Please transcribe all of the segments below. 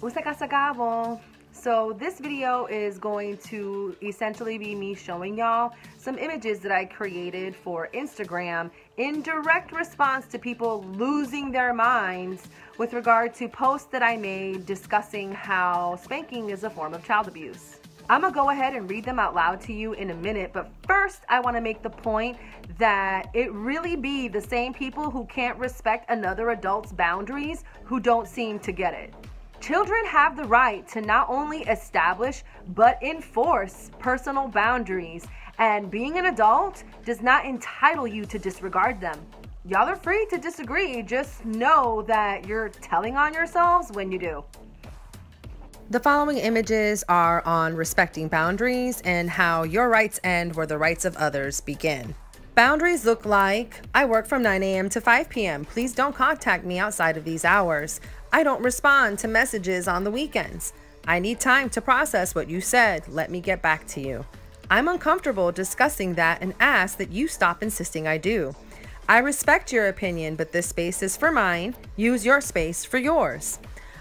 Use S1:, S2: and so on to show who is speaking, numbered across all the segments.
S1: Usakasagabo. So this video is going to essentially be me showing y'all some images that I created for Instagram in direct response to people losing their minds with regard to posts that I made discussing how spanking is a form of child abuse. I'm gonna go ahead and read them out loud to you in a minute, but first I wanna make the point that it really be the same people who can't respect another adult's boundaries who don't seem to get it. Children have the right to not only establish but enforce personal boundaries, and being an adult does not entitle you to disregard them. Y'all are free to disagree, just know that you're telling on yourselves when you do.
S2: The following images are on respecting boundaries and how your rights end where the rights of others begin. Boundaries look like I work from 9 a.m. to 5 p.m. Please don't contact me outside of these hours. I don't respond to messages on the weekends. I need time to process what you said. Let me get back to you. I'm uncomfortable discussing that and ask that you stop insisting I do. I respect your opinion, but this space is for mine. Use your space for yours.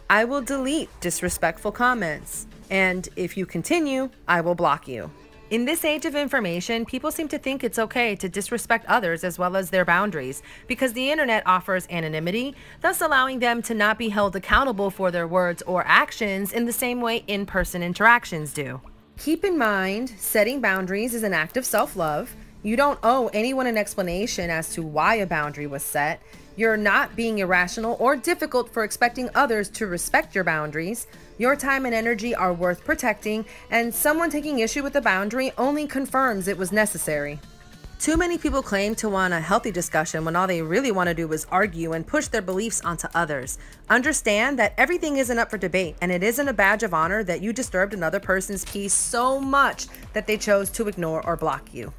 S2: I will delete disrespectful comments. And if you continue, I will block you. In this age of information, people seem to think it's okay to disrespect others as well as their boundaries because the internet offers anonymity, thus allowing them to not be held accountable for their words or actions in the same way in person interactions do. Keep in mind, setting boundaries is an act of self love. You don't owe anyone an explanation as to why a boundary was set. You're not being irrational or difficult for expecting others to respect your boundaries. Your time and energy are worth protecting, and someone taking issue with the boundary only confirms it was necessary. Too many people claim to want a healthy discussion when all they really want to do is argue and push their beliefs onto others. Understand that everything isn't up for debate, and it isn't a badge of honor that you disturbed another person's peace so much that they chose to ignore or block you.